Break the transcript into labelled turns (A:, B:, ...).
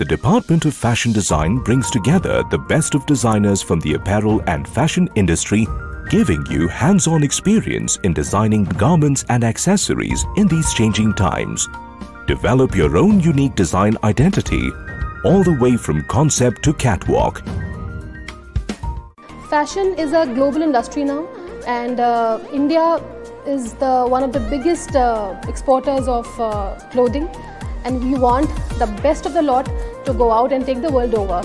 A: The Department of Fashion Design brings together the best of designers from the apparel and fashion industry, giving you hands-on experience in designing garments and accessories in these changing times. Develop your own unique design identity all the way from concept to catwalk.
B: Fashion is a global industry now and uh, India is the one of the biggest uh, exporters of uh, clothing and we want the best of the lot to go out and take the world over.